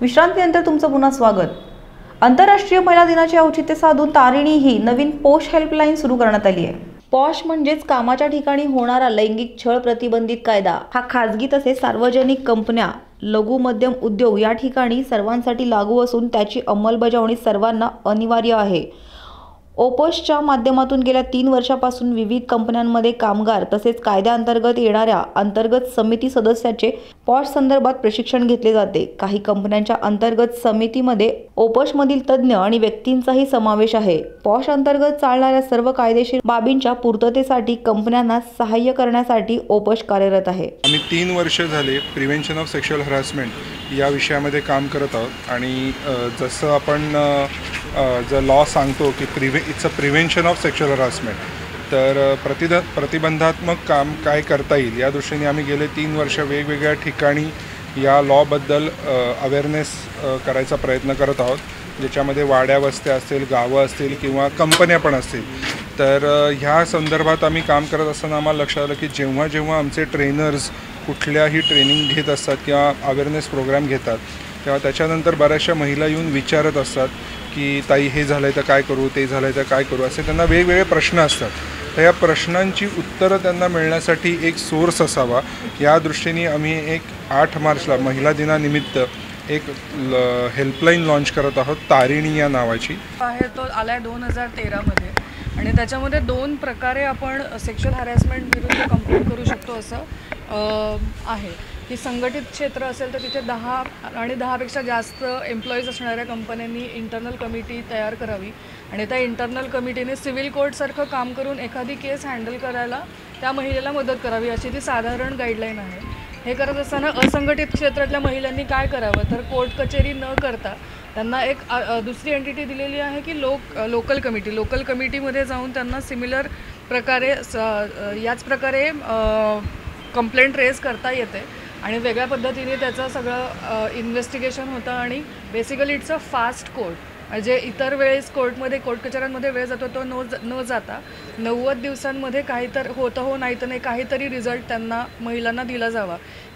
विश्रांतीनंतर तुमचं पुन्हा स्वागत. आंतरराष्ट्रीय महिला दिनाचे औचित्य साधून तारिणी ही नवीन पोश हेल्पलाईन सुरू करण्यात आली आहे. पॉश म्हणजेच कामाच्या ठिकाणी होणारा लैंगिक छळ प्रतिबंधित कायदा. हा खाजगी तसेच सार्वजनिक कंपन्या लघु मध्यम उद्योग या ठिकाणी सर्वांसाठी लागू असून त्याची अंमलबजावणी सर्वांना अनिवार्य आहे. ओपोसच्या माध्यमातून गेल्या तीन वर्षापासून विविध कंपन्यांमध्ये कामगार तसेच कायद्याअंतर्गत येणाऱ्या अंतर्गत समिती सदस्याचे पॉश संदर्भात प्रशिक्षण घेतले जाते. काही कंपन्यांच्या अंतर्गत समितीमध्ये ओपोशमधील तज्ज्ञ आणि व्यक्तींचाही समावेश आहे. पॉश अंतर्गत चालणाऱ्या सर्व कायदेशीर बाबींच्या पूर्ततेसाठी कंपन्यांना सहाय्य करण्यासाठी ओपोश कार्यरत आहे. आम्ही तीन वर्ष झाले प्रिव्हेन्शन ऑफ सेक्शुअल हरासमेंट या विषयामध्ये काम करत आहोत आणि जसं आपण जर लॉ सांगतो की प्रिव्हे it's a prevention of sexual harassment तर प्रतिद प्रतिबंधात्मक काम काय करता येईल? या दृष्टीने आम्ही गेले तीन वर्ष वेगवेगळ्या ठिकाणी या लॉबद्दल अवेअरनेस करायचा प्रयत्न करत आहोत. ज्याच्यामध्ये वाड्या वस्त्या असतील गावं असतील किंवा कंपन्या पण असतील. तर ह्या संदर्भात आम्ही काम करत असताना आम्हाला लक्षात आलं की जेव्हा जेव्हा आमचे ट्रेनर्स कुठल्याही ट्रेनिंग घेत असतात किंवा अवेअरनेस प्रोग्राम घेतात तेव्हा त्याच्यानंतर बऱ्याचशा महिला येऊन विचारत असतात की ताई हे झालं आहे तर काय करू? ते झालं आहे तर काय करू? असे त्यांना वेगवेगळे प्रश्न असतात. तर या प्रश्नांची उत्तरं त्यांना मिळण्यासाठी एक सोर्स असावा. या दृष्टीने आम्ही एक आठ मार्चला महिला दिनानिमित्त एक ल हेल्पलाईन लॉन्च करत आहोत तारिणी या नावाची. आहे तो आला आहे दोन हजार तेरामध्ये. आणि त्याच्यामध्ये दोन प्रकारे आपण सेक्शुअल हॅरॅसमेंट विरुद्ध कंप्लेंट करू शकतो असं आहे. की संघटित क्षेत्र असेल तर तिथे दहा आणि दहापेक्षा जास्त एम्प्लॉईज असणाऱ्या कंपन्यांनी इंटरनल कमिटी तयार करावी. आणि त्या इंटरनल कमिटीने सिव्हिल कोर्टसारखं काम करून एखादी केस हँडल करायला त्या महिलेला मदत करावी अशी ती साधारण गाईडलाईन आहे. हे करत असताना असंघटित क्षेत्रातल्या महिलांनी काय करावं? तर कोर्ट कचेरी न करता त्यांना एक दुसरी एंटिटी दिलेली आहे की लोक लोकल कमिटी लोकल कमिटीमध्ये जाऊन त्यांना सिमिलर प्रकारे स- याच प्रकारे कंप्लेंट रेज करता येते. आणि वेगळ्या पद्धतीने त्याचं सगळं इन्व्हेस्टिगेशन होतं आणि basically it's a fast court म्हणजे इतर वेळेस कोर्टमध्ये कोर्ट कचऱ्यांमध्ये वेळ जातो तो न न जाता नव्वद दिवसांमध्ये काहीतर होतं हो नाही तर नाही काहीतरी रिझल्ट त्यांना महिलांना दिला जावा.